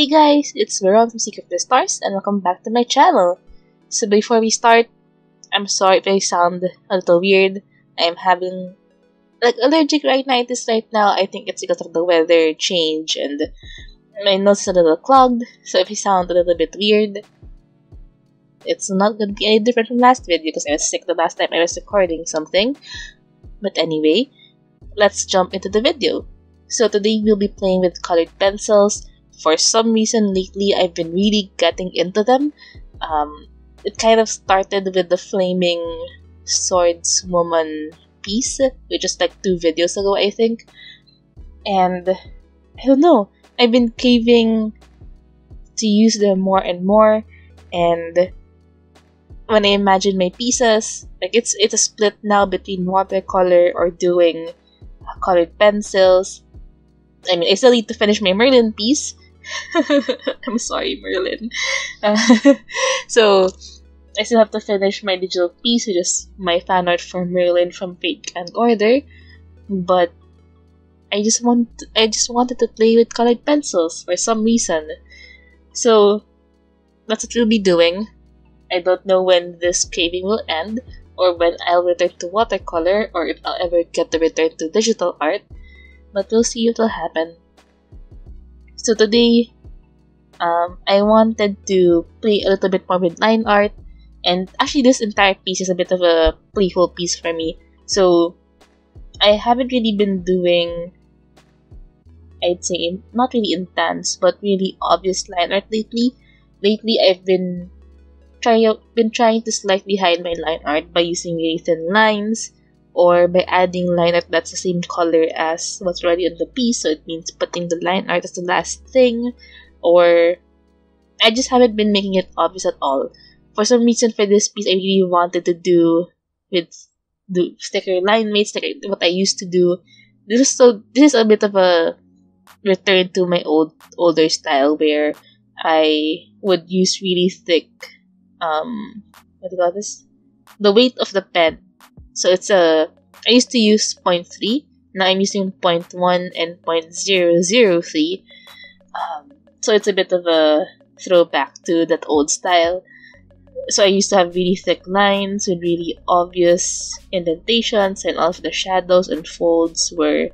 Hey guys, it's Veron from Speaker of the Stars and welcome back to my channel. So before we start, I'm sorry if I sound a little weird. I'm having like allergic rhinitis right now. I think it's because of the weather change and my nose is a little clogged. So if I sound a little bit weird, it's not gonna be any different from last video because I was sick the last time I was recording something. But anyway, let's jump into the video. So today we'll be playing with colored pencils. For some reason lately I've been really getting into them. Um, it kind of started with the flaming swords woman piece, which is like two videos ago I think. And I don't know, I've been craving to use them more and more and when I imagine my pieces, like it's it's a split now between watercolor or doing colored pencils. I mean, I still need to finish my Merlin piece. I'm sorry, Merlin. Uh, so, I still have to finish my digital piece, which is my fan art for Merlin from Fate/Grand Order. But I just want I just wanted to play with colored pencils for some reason. So that's what we'll be doing. I don't know when this craving will end, or when I'll return to watercolor, or if I'll ever get to return to digital art, but we'll see what will happen. So today, um, I wanted to play a little bit more with line art, and actually this entire piece is a bit of a playful piece for me. So I haven't really been doing, I'd say, not really intense, but really obvious line art lately. Lately, I've been try, been trying to slightly hide my line art by using really thin lines or by adding line art that's the same color as what's already on the piece, so it means putting the line art as the last thing, or I just haven't been making it obvious at all. For some reason, for this piece, I really wanted to do with do sticker line mates like what I used to do. This is so this is a bit of a return to my old older style where I would use really thick um what do you call this? The weight of the pen. So it's a I used to use 0.3. Now I'm using 0.1 and 0.003. Um, so it's a bit of a throwback to that old style. So I used to have really thick lines with really obvious indentations, and all of the shadows and folds were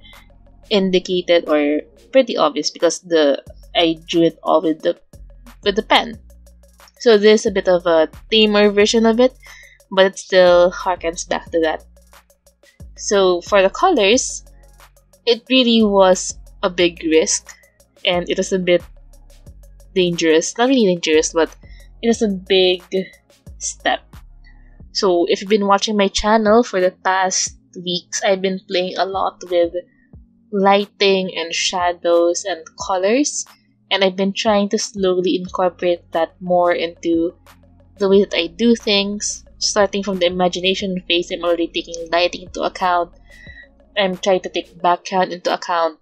indicated or pretty obvious because the I drew it all with the with the pen. So this is a bit of a tamer version of it, but it still harkens back to that. So for the colors, it really was a big risk and it was a bit dangerous. Not really dangerous, but it was a big step. So if you've been watching my channel for the past weeks, I've been playing a lot with lighting and shadows and colors and I've been trying to slowly incorporate that more into the way that I do things. Starting from the imagination phase, I'm already taking lighting into account. I'm trying to take background into account.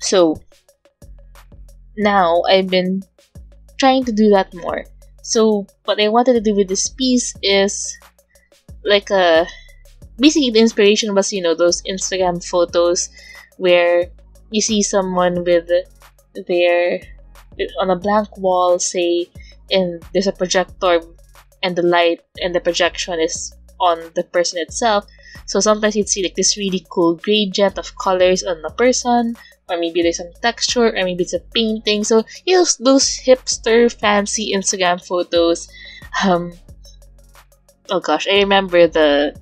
So now I've been trying to do that more. So what I wanted to do with this piece is like a basically the inspiration was you know those Instagram photos where you see someone with their on a blank wall, say, and there's a projector and the light and the projection is on the person itself. So sometimes you'd see like this really cool gradient of colors on the person, or maybe there's some texture, or maybe it's a painting. So you know those hipster fancy Instagram photos. Um, oh gosh, I remember the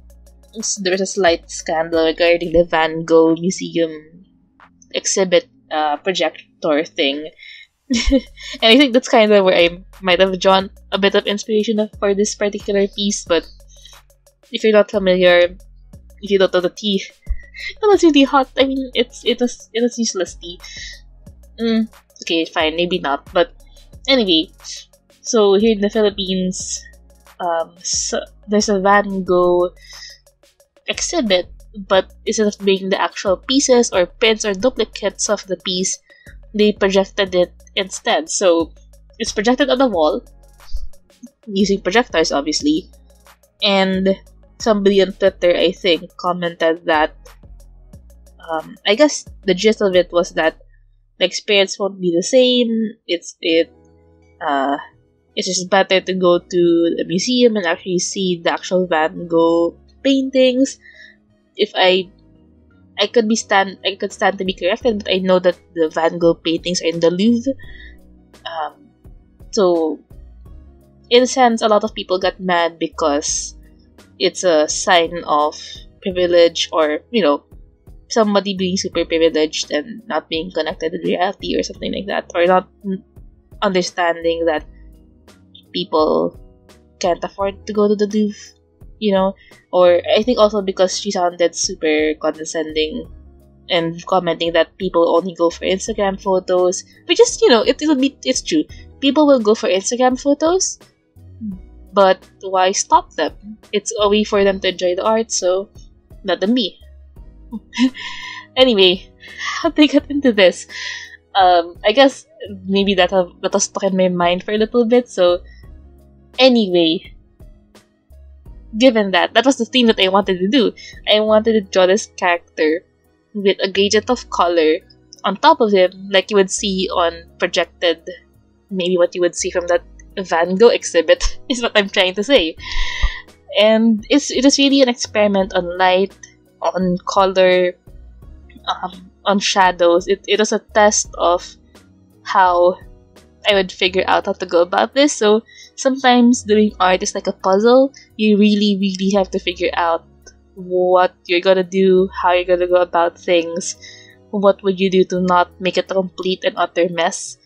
there was a slight scandal regarding the Van Gogh Museum exhibit uh, projector thing. and I think that's kind of where I might have drawn a bit of inspiration for this particular piece. But if you're not familiar, if you don't know the tea, that was really hot. I mean, it's it was it was useless tea. Mm, okay, fine, maybe not. But anyway, so here in the Philippines, um, so there's a Van Gogh exhibit but instead of being the actual pieces or prints or duplicates of the piece, they projected it instead. So it's projected on the wall using projectors, obviously. And somebody on Twitter, I think, commented that um, I guess the gist of it was that the experience won't be the same. It's it uh it's just better to go to the museum and actually see the actual Van Gogh paintings. If I I could be stand I could stand to be corrected, but I know that the Van Gogh paintings are in the Louvre. Um, so in a sense a lot of people got mad because it's a sign of privilege or, you know, somebody being super privileged and not being connected to reality or something like that, or not understanding that people can't afford to go to the Louvre, you know, or I think also because she sounded super condescending and commenting that people only go for Instagram photos, which is you know it, it'll be it's true. People will go for Instagram photos, but why stop them? It's a way for them to enjoy the art, so let them be. anyway, how did I get into this? Um, I guess maybe that have, that was stuck in my mind for a little bit. So, anyway, given that that was the theme that I wanted to do, I wanted to draw this character with a gradient of color on top of him, like you would see on projected, maybe what you would see from that Van Gogh exhibit is what I'm trying to say. And it's it is really an experiment on light, on color, um, on shadows. It, it was a test of how I would figure out how to go about this. So sometimes doing art is like a puzzle. You really, really have to figure out what you're gonna do, how you're gonna go about things, what would you do to not make it a complete and utter mess.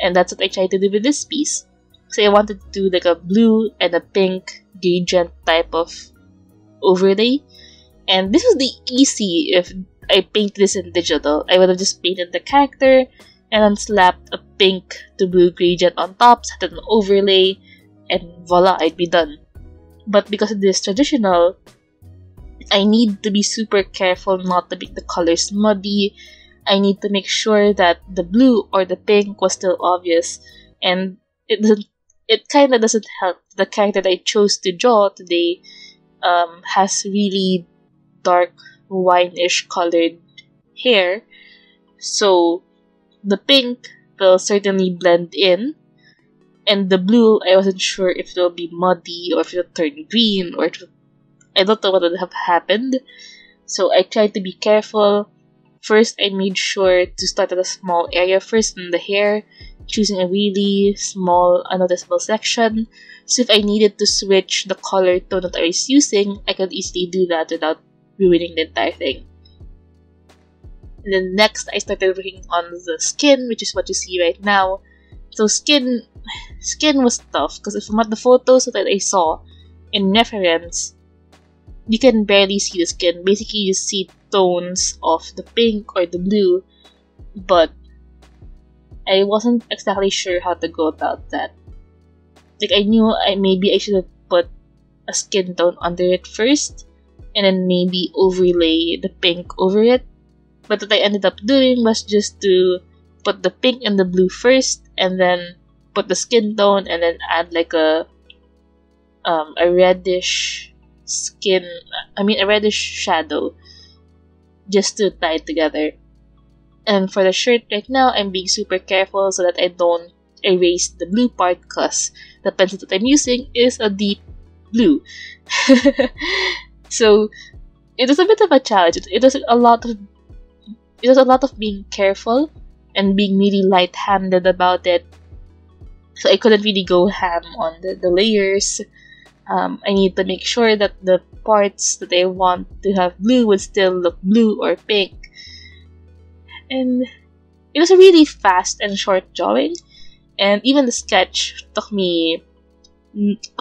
And that's what I tried to do with this piece. So I wanted to do like a blue and a pink gradient type of overlay. And this was the easy if I painted this in digital. I would have just painted the character and then slapped a pink to blue gradient on top, set an overlay, and voila, I'd be done. But because it is traditional, I need to be super careful not to make the colors muddy. I need to make sure that the blue or the pink was still obvious, and it doesn't. It kind of doesn't help. The character that I chose to draw today um, has really dark wine-ish colored hair, so the pink will certainly blend in, and the blue I wasn't sure if it will be muddy or if it will turn green or I don't know what would have happened. So I tried to be careful. First, I made sure to start at a small area first in the hair, choosing a really small, unnoticeable section. So if I needed to switch the color tone that I was using, I could easily do that without ruining the entire thing. And then next, I started working on the skin, which is what you see right now. So skin, skin was tough because from the photos that I saw in reference, you can barely see the skin. Basically, you see tones of the pink or the blue, but I wasn't exactly sure how to go about that. Like I knew I maybe I should have put a skin tone under it first, and then maybe overlay the pink over it. But what I ended up doing was just to put the pink and the blue first, and then put the skin tone, and then add like a um, a reddish skin. I mean a reddish shadow, just to tie it together. And for the shirt right now, I'm being super careful so that I don't erase the blue part because the pencil that I'm using is a deep blue. So it was a bit of a challenge. It, it was a lot of it was a lot of being careful and being really light-handed about it. So I couldn't really go ham on the, the layers. Um, I need to make sure that the parts that I want to have blue would still look blue or pink. And it was a really fast and short drawing. And even the sketch took me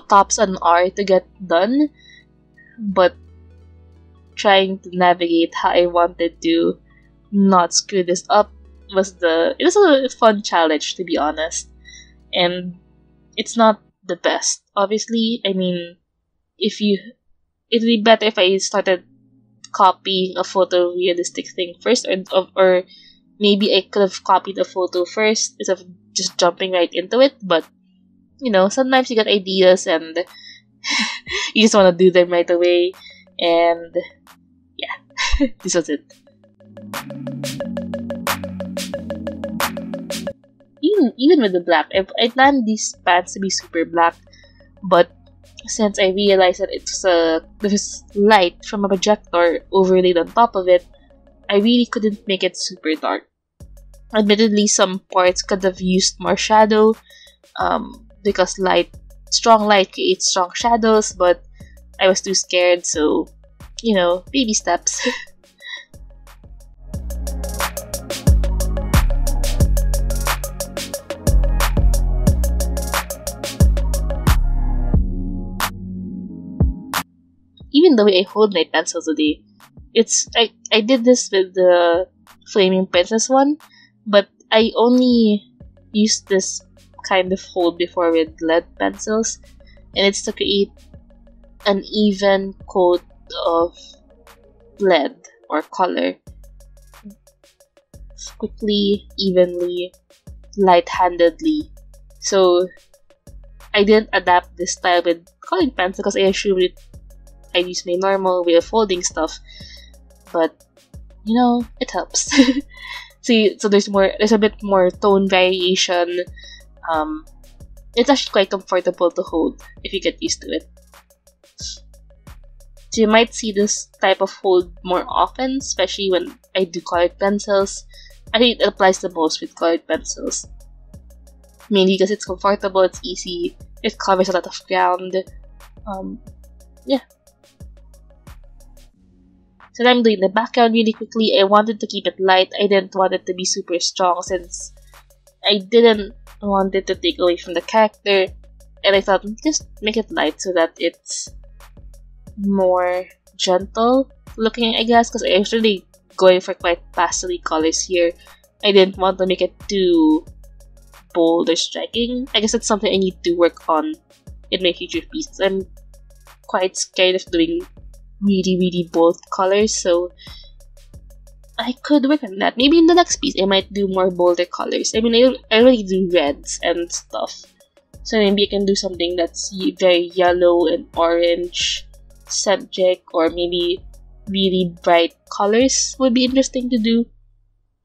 tops an hour to get done but trying to navigate how I wanted to not screw this up was the it was a fun challenge to be honest and it's not the best obviously i mean if you it'd be better if i started copying a photorealistic thing first or, or maybe i could have copied a photo first instead of just jumping right into it but you know sometimes you get ideas and you just want to do them right away. And yeah, this was it. Even even with the black, I, I planned these pants to be super black, but since I realized that it's a there's light from a projector overlaid on top of it, I really couldn't make it super dark. Admittedly, some parts could have used more shadow, um, because light, strong light creates strong shadows, but I was too scared, so you know, baby steps. the way I hold my pencil today, it's I I did this with the flaming princess one, but I only used this kind of hold before with lead pencils, and it's to create an even coat of lead or color quickly, evenly, light-handedly. So I didn't adapt this style with coloring pencil because I assumed it I use my normal way of folding stuff, but you know, it helps. See, so there's more, there's a bit more tone variation. Um, it's actually quite comfortable to hold if you get used to it. So you might see this type of hold more often, especially when I do colored pencils. I think it applies the most with colored pencils. Mainly because it's comfortable, it's easy, it covers a lot of ground. Um, yeah, since I'm doing the background really quickly, I wanted to keep it light. I didn't want it to be super strong since I didn't want it to take away from the character. And I thought, just make it light so that it's more gentle looking, I guess, because I actually going for quite pastel colors here. I didn't want to make it too bold or striking. I guess that's something I need to work on in my future pieces. I'm quite scared of doing really really bold colors so I could work on that. Maybe in the next piece I might do more bolder colors. I mean I, I already do reds and stuff. So maybe I can do something that's very yellow and orange subject or maybe really bright colors would be interesting to do.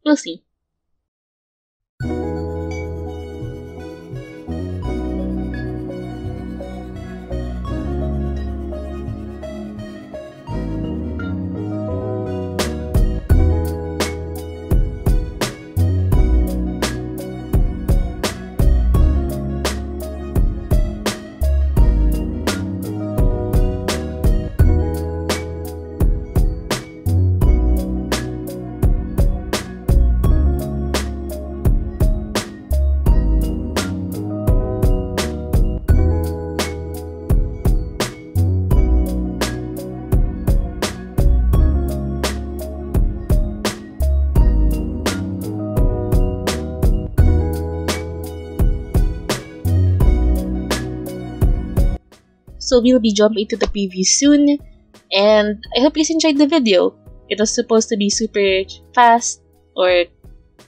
We'll see. So we'll be jumping into the preview soon. And I hope you guys enjoyed the video. It was supposed to be super fast or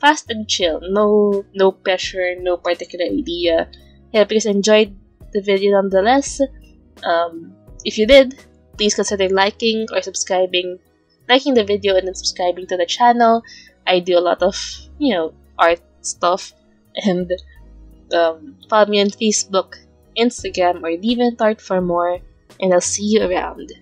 fast and chill. No no pressure, no particular idea. I hope you guys enjoyed the video nonetheless. Um, if you did, please consider liking or subscribing. Liking the video and then subscribing to the channel. I do a lot of, you know, art stuff. And um, follow me on Facebook Instagram, or DeviantArt for more, and I'll see you around.